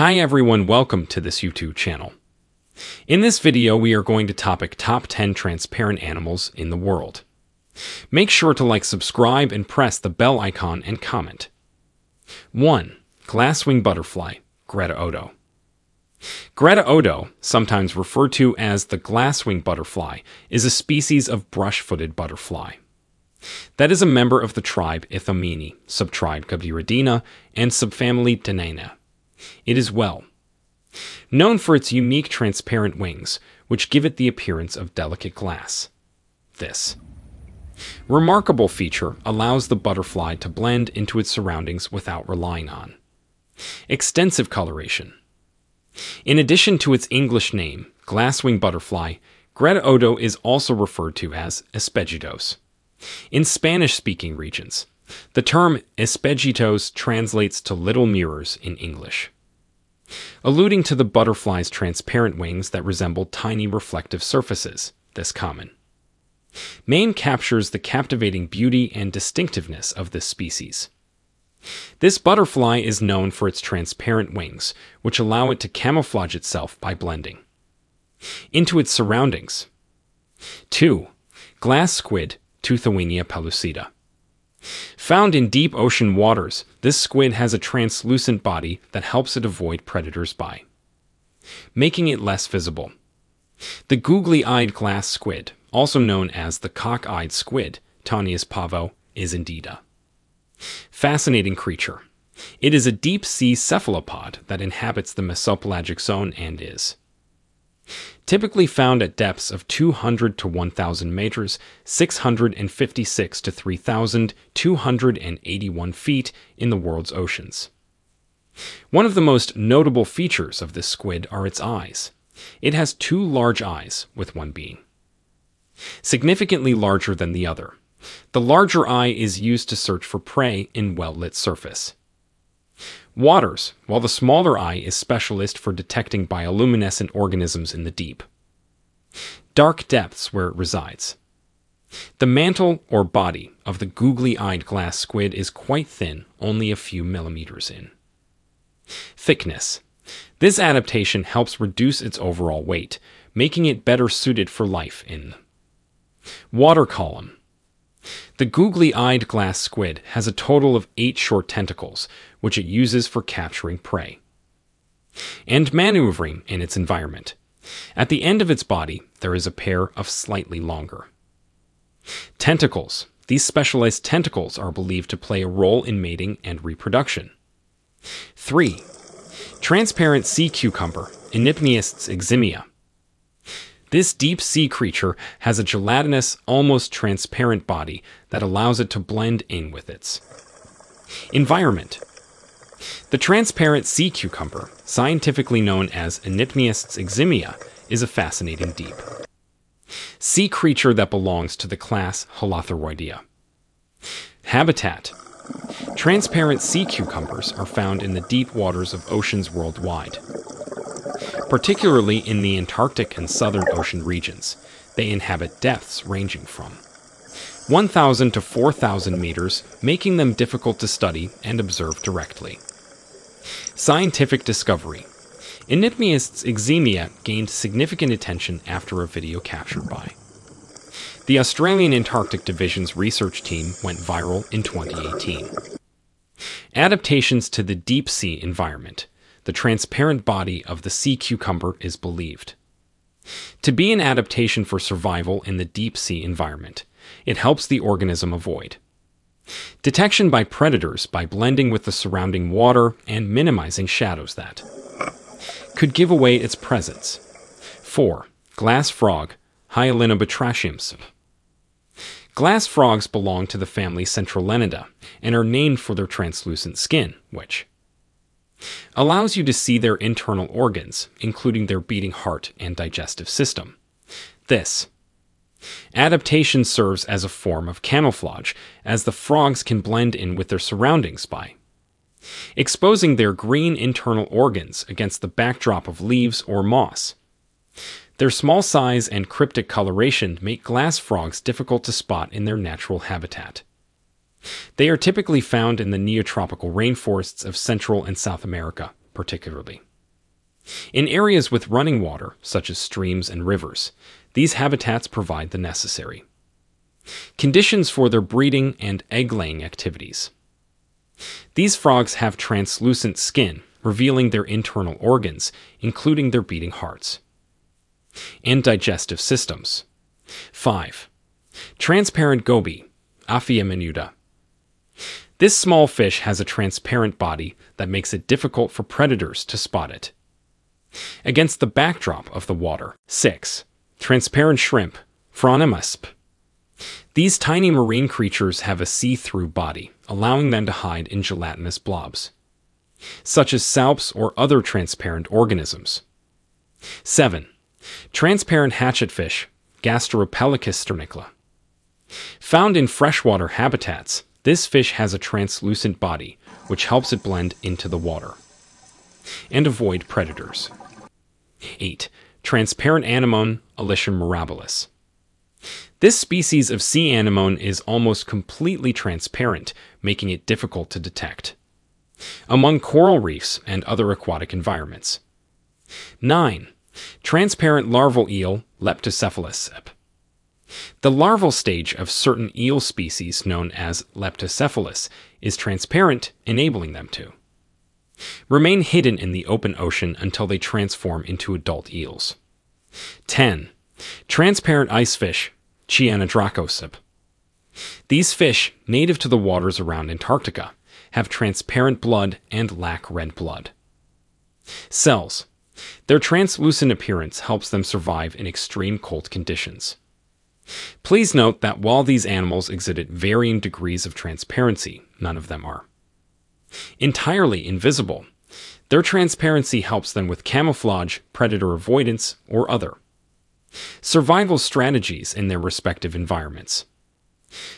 Hi everyone, welcome to this YouTube channel. In this video, we are going to topic top 10 transparent animals in the world. Make sure to like, subscribe, and press the bell icon and comment. 1. Glasswing butterfly, Greta oto. Greta oto, sometimes referred to as the glasswing butterfly, is a species of brush-footed butterfly. That is a member of the tribe Ithomiini, subtribe Godyridina, and subfamily Danainae. It is well known for its unique transparent wings, which give it the appearance of delicate glass. This remarkable feature allows the butterfly to blend into its surroundings without relying on extensive coloration. In addition to its English name, glasswing butterfly, Greta oto is also referred to as espejitos. In Spanish speaking regions, the term espejitos translates to little mirrors in English, alluding to the butterfly's transparent wings that resemble tiny reflective surfaces, this common. Maine captures the captivating beauty and distinctiveness of this species. This butterfly is known for its transparent wings, which allow it to camouflage itself by blending into its surroundings. 2. Glass squid, Teuthowenia pellucida. Found in deep ocean waters, this squid has a translucent body that helps it avoid predators by making it less visible. The googly-eyed glass squid, also known as the cock-eyed squid, Taonius pavo, is indeed a fascinating creature. It is a deep-sea cephalopod that inhabits the mesopelagic zone and is typically found at depths of 200 to 1,000 meters, 656 to 3,281 feet in the world's oceans. One of the most notable features of this squid are its eyes. It has two large eyes, with one being significantly larger than the other. The larger eye is used to search for prey in well-lit surface waters, while the smaller eye is specialist for detecting bioluminescent organisms in the deep. Dark depths where it resides. The mantle or body of the googly-eyed glass squid is quite thin, only a few millimeters in. Thickness. This adaptation helps reduce its overall weight, making it better suited for life in water column. The googly-eyed glass squid has a total of eight short tentacles, which it uses for capturing prey and maneuvering in its environment. At the end of its body, there is a pair of slightly longer tentacles. These specialized tentacles are believed to play a role in mating and reproduction. 3. Transparent sea cucumber, Enypniastes eximia. This deep sea creature has a gelatinous, almost transparent body that allows it to blend in with its environment. The transparent sea cucumber, scientifically known as Enypniastes eximia, is a fascinating deep sea creature that belongs to the class Holothuroidea. Habitat Transparent sea cucumbers are found in the deep waters of oceans worldwide particularly in the Antarctic and Southern Ocean regions. They inhabit depths ranging from 1,000 to 4,000 meters, making them difficult to study and observe directly. Scientific discovery Enypniastes eximia gained significant attention after a video captured by the Australian Antarctic Division's research team went viral in 2018. Adaptations to the deep sea environment the transparent body of the sea cucumber is believed to be an adaptation for survival in the deep sea environment. It helps the organism avoid detection by predators by blending with the surrounding water and minimizing shadows that could give away its presence. 4. Glass frog, Hyalinobatrachium. Glass frogs belong to the family Centrolenidae and are named for their translucent skin, which allows you to see their internal organs, including their beating heart and digestive system. This adaptation serves as a form of camouflage, as the frogs can blend in with their surroundings by exposing their green internal organs against the backdrop of leaves or moss. Their small size and cryptic coloration make glass frogs difficult to spot in their natural habitat. They are typically found in the neotropical rainforests of Central and South America, particularly. In areas with running water, such as streams and rivers, these habitats provide the necessary conditions for their breeding and egg laying activities. These frogs have translucent skin, revealing their internal organs, including their beating hearts. And digestive systems. 5. Transparent goby, Aphia minuta. This small fish has a transparent body that makes it difficult for predators to spot it. Against the backdrop of the water. 6. Transparent shrimp, Phronima sp. These tiny marine creatures have a see through body, allowing them to hide in gelatinous blobs, such as salps or other transparent organisms. 7. Transparent hatchetfish, Gasteropelecus sternicla. Found in freshwater habitats, this fish has a translucent body, which helps it blend into the water and avoid predators. 8. Transparent anemone, Alytium mirabilis. This species of sea anemone is almost completely transparent, making it difficult to detect. Among coral reefs and other aquatic environments. 9. Transparent larval eel, Leptocephalus. The larval stage of certain eel species, known as Leptocephalus, is transparent, enabling them to remain hidden in the open ocean until they transform into adult eels. 10. Transparent ice fish, Chionodraco sp. These fish, native to the waters around Antarctica, have transparent blood and lack red blood. Cells. Their translucent appearance helps them survive in extreme cold conditions. Please note that while these animals exhibit varying degrees of transparency, none of them are entirely invisible. Their transparency helps them with camouflage, predator avoidance, or other survival strategies in their respective environments.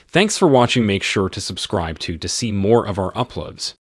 Thanks for watching. Make sure to subscribe to to see more of our uploads.